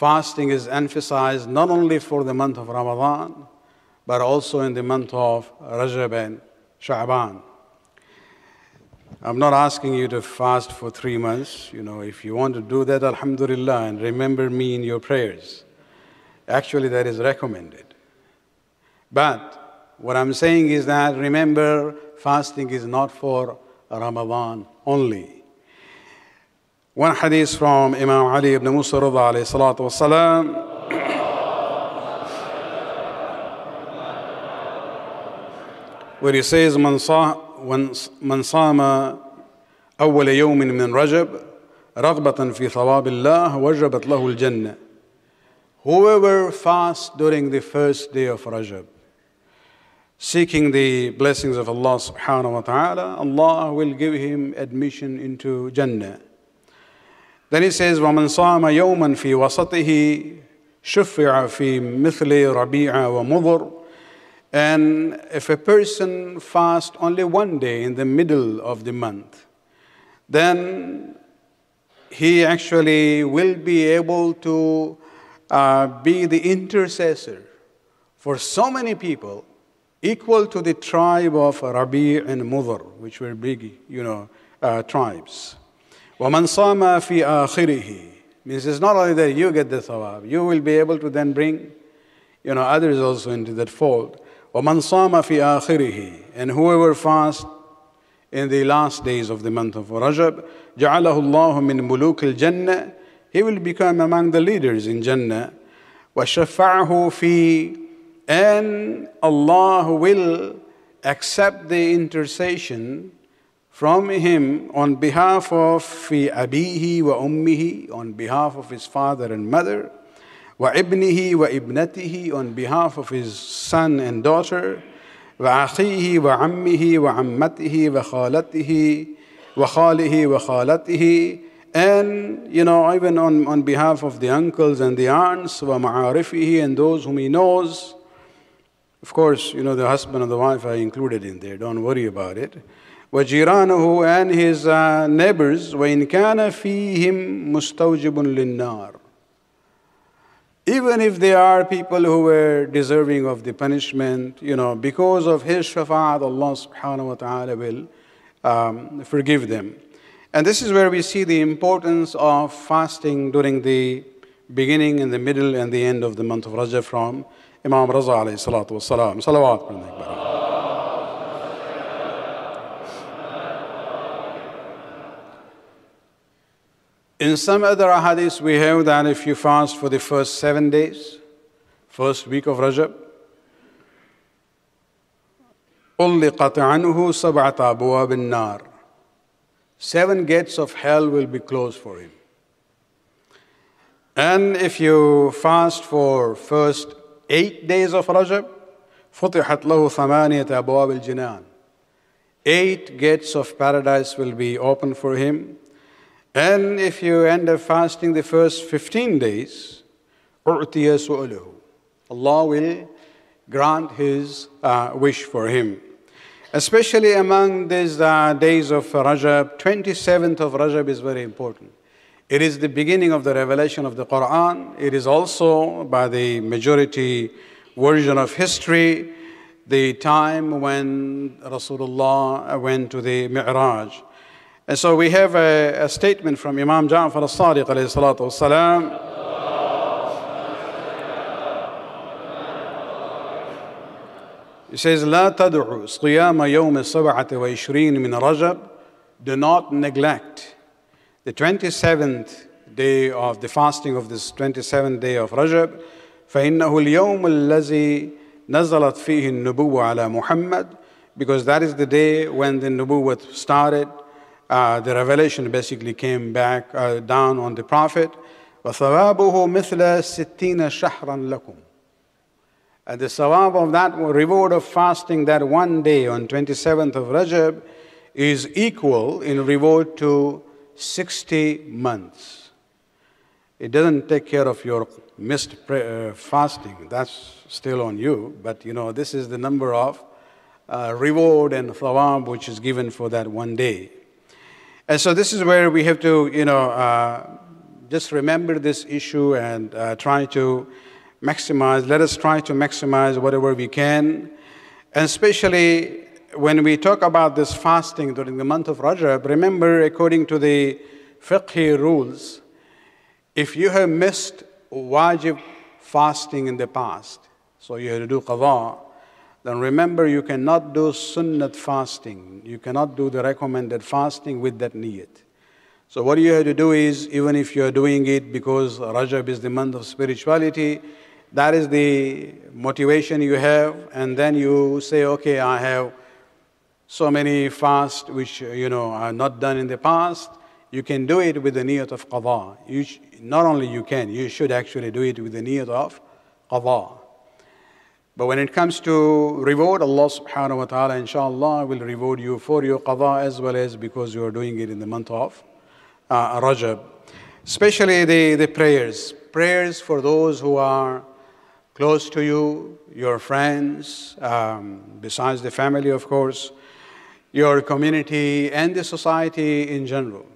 fasting is emphasized not only for the month of Ramadan, but also in the month of Rajab and Sha'ban. I'm not asking you to fast for three months. You know, if you want to do that, Alhamdulillah, and remember me in your prayers. Actually, that is recommended. But what I'm saying is that remember, fasting is not for Ramadan only. One hadith from Imam Ali ibn Musa Rida alayhi salatu wasalam. where he says, من صام أول يوم من رجب رغبة في ثواب الله وجبت له الجنة. Whoever fasts during the first day of Rajab, seeking the blessings of Allah subhanahu wa ta'ala, Allah will give him admission into Jannah. Then he says, وَمَنْ صَامَ يَوْمًا فِي وَسَطِهِ شُفِّعَ فِي مِثْلِ رَبِيعَ وَمُضُرٍ And if a person fasts only one day in the middle of the month, then he actually will be able to uh, be the intercessor for so many people equal to the tribe of Rabi and Mudhar, which were big, you know, uh, tribes. وَمَنْ صَامَ فِي آخِرِهِ Means it's not only that you get the thawab, you will be able to then bring, you know, others also into that fold. وَمَنْ صَامَ فِي آخِرِهِ And whoever fasts in the last days of the month of Rajab, جَعَلَهُ اللَّهُ مِنْ مُلُوكِ الْجَنَّةِ He will become among the leaders in Jannah. وَشَفَّعَهُ فِي and Allah will accept the intercession from him on behalf of abihi wa ummihi, on behalf of his father and mother, wa ibnihi wa ibnatihi, on behalf of his son and daughter, wa akhihi wa khalihi wa khalatihi, and you know even on, on behalf of the uncles and the aunts, ma'arifihi, and those whom he knows, of course, you know, the husband and the wife are included in there. Don't worry about it. وجيرانه and his uh, neighbors وإن كان فيهم مستوجب للنار even if they are people who were deserving of the punishment, you know, because of his shafa'at, Allah subhanahu wa ta'ala will um, forgive them. And this is where we see the importance of fasting during the beginning and the middle and the end of the month of Rajab from Imam Raza alayhi salatu wassalam. Salawat In some other ahadith, we have that if you fast for the first seven days, first week of Rajab, أُلِّقَتْ عَنْهُ سَبْعَةَ أَبْوَابِ النَّارِ Seven gates of hell will be closed for him. And if you fast for first eight days of Rajab, فتحت له ثمانية أبواب الجنان. Eight gates of paradise will be open for him. And if you end up fasting the first 15 days, Allah will grant his uh, wish for him. Especially among these uh, days of Rajab, 27th of Rajab is very important. It is the beginning of the revelation of the Quran. It is also, by the majority version of history, the time when Rasulullah went to the Mi'raj. And so we have a, a statement from Imam Ja'far al-Sadiq alayhi salatu wasalam. He says, لا تدعوا صيام يوم السبعة وعشرين من رجب Do not neglect the 27th day of the fasting of this 27th day of Rajab, فإنه اليوم الذي نزلت فيه النبوة على محمد because that is the day when the nubuwwat started. Uh, the revelation basically came back uh, down on the Prophet. وثوابه مثل ستين شهرا لكم. And the sawab of that reward of fasting that one day on 27th of Rajab is equal in reward to 60 months. It doesn't take care of your missed uh, fasting. That's still on you. But you know, this is the number of uh, reward and thawab which is given for that one day. And so this is where we have to, you know, uh, just remember this issue and uh, try to maximize, let us try to maximize whatever we can. And especially when we talk about this fasting during the month of Rajab, remember, according to the fiqh rules, if you have missed wajib fasting in the past, so you have to do qadha, then remember you cannot do sunnat fasting. You cannot do the recommended fasting with that niyat. So what you have to do is, even if you are doing it because Rajab is the month of spirituality, that is the motivation you have, and then you say, okay, I have so many fasts which you know are not done in the past. You can do it with the niyat of sh- not only you can, you should actually do it with the niyat of qadha. But when it comes to reward, Allah subhanahu wa ta'ala, inshallah, will reward you for your qadha as well as because you are doing it in the month of uh, Rajab. Especially the, the prayers. Prayers for those who are close to you, your friends, um, besides the family, of course, your community, and the society in general.